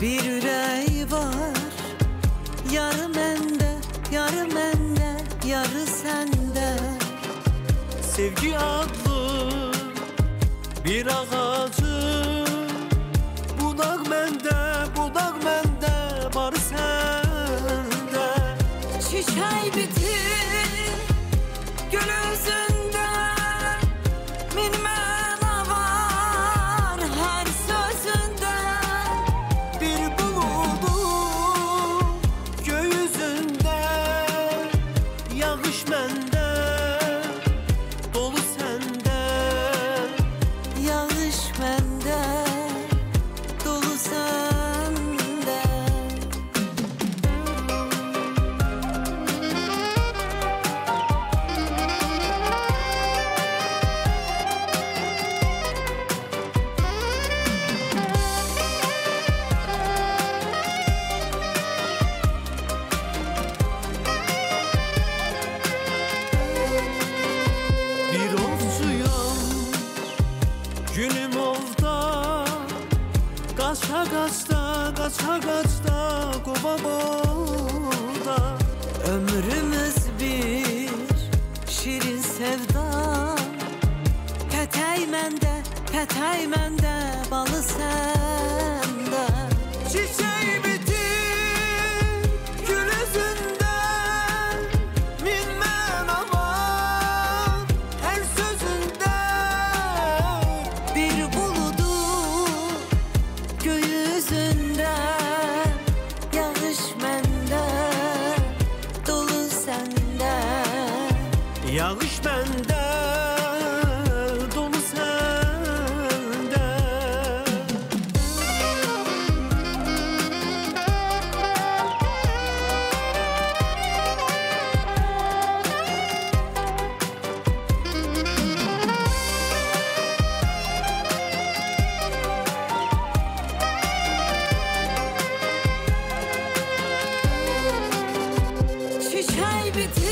Bir ürək var. Yarı məndə, yarı məndə, yarı səndə Sevgi adlı bir ağacı. Budak mende, budak mende, barı sende. Çiçək bitir Ovda Kaça kaçta Kaça kaçta Kova boğda Ömrümüz bir şirin sevda. Pətək məndə, balı səndə Çiçek yüzünden Dolu sende Yanlış bende. happy